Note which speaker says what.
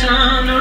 Speaker 1: sun